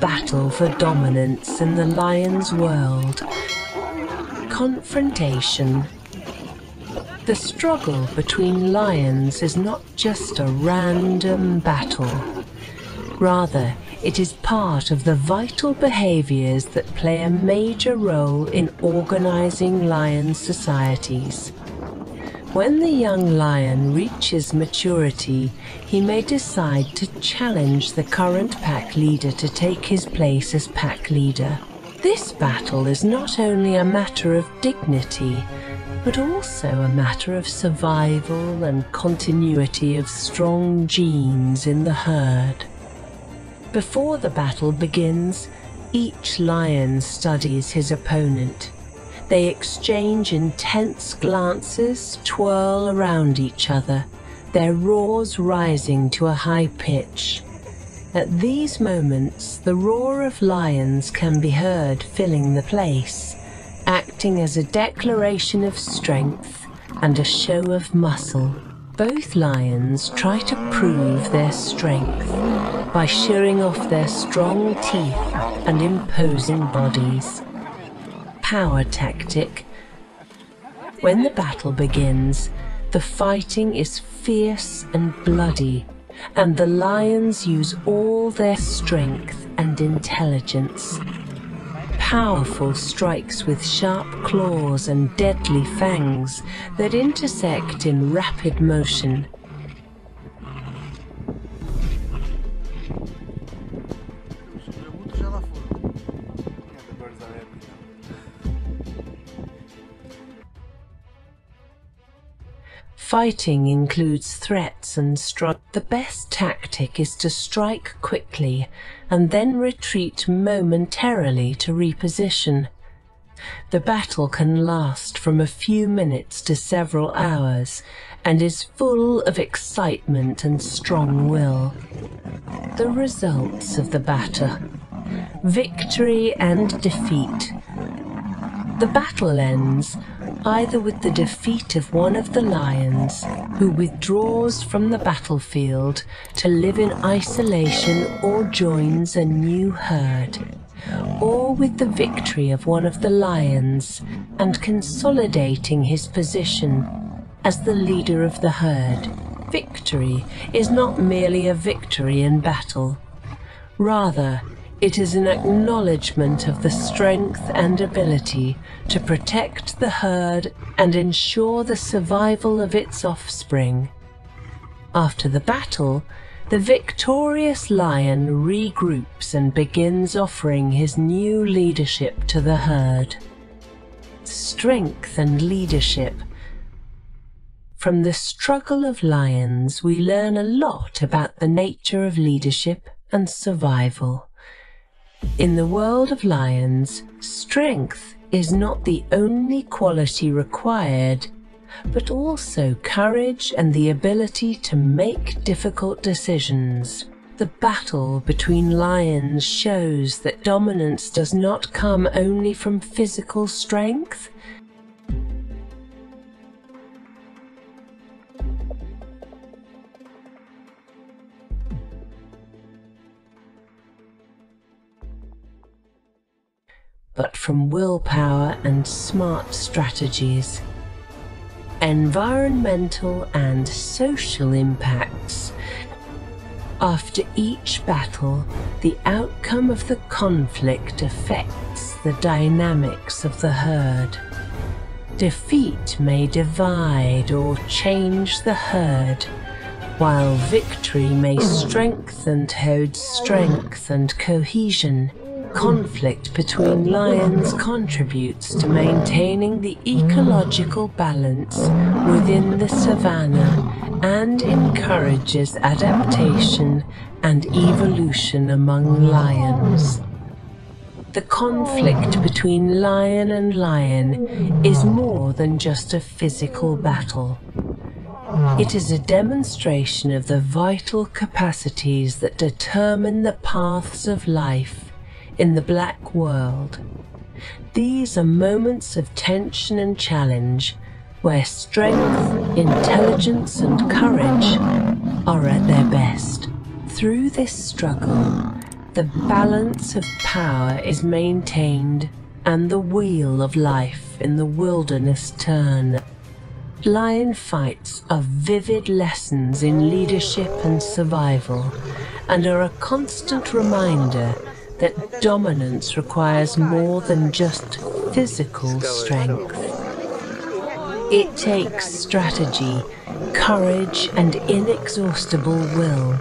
battle for dominance in the lion's world. Confrontation. The struggle between lions is not just a random battle. Rather, it is part of the vital behaviors that play a major role in organizing lion societies. When the young lion reaches maturity, he may decide to challenge the current pack leader to take his place as pack leader. This battle is not only a matter of dignity, but also a matter of survival and continuity of strong genes in the herd. Before the battle begins, each lion studies his opponent. They exchange intense glances, twirl around each other, their roars rising to a high pitch. At these moments, the roar of lions can be heard filling the place, acting as a declaration of strength and a show of muscle. Both lions try to prove their strength by showing off their strong teeth and imposing bodies. Power tactic. When the battle begins, the fighting is fierce and bloody, and the lions use all their strength and intelligence powerful strikes with sharp claws and deadly fangs that intersect in rapid motion. Fighting includes threats and struggle. The best tactic is to strike quickly and then retreat momentarily to reposition. The battle can last from a few minutes to several hours and is full of excitement and strong will. The results of the battle victory and defeat. The battle ends either with the defeat of one of the lions, who withdraws from the battlefield to live in isolation or joins a new herd, or with the victory of one of the lions and consolidating his position as the leader of the herd. Victory is not merely a victory in battle. Rather, it is an acknowledgement of the strength and ability to protect the herd and ensure the survival of its offspring. After the battle, the victorious lion regroups and begins offering his new leadership to the herd. Strength and leadership. From the struggle of lions, we learn a lot about the nature of leadership and survival. In the world of lions, strength is not the only quality required, but also courage and the ability to make difficult decisions. The battle between lions shows that dominance does not come only from physical strength, but from willpower and smart strategies. Environmental and social impacts. After each battle, the outcome of the conflict affects the dynamics of the herd. Defeat may divide or change the herd, while victory may strengthen herd strength and cohesion. Conflict between lions contributes to maintaining the ecological balance within the savanna and encourages adaptation and evolution among lions. The conflict between lion and lion is more than just a physical battle. It is a demonstration of the vital capacities that determine the paths of life in the black world. These are moments of tension and challenge where strength, intelligence, and courage are at their best. Through this struggle, the balance of power is maintained and the wheel of life in the wilderness turn. Lion fights are vivid lessons in leadership and survival and are a constant reminder that dominance requires more than just physical strength. It takes strategy, courage, and inexhaustible will.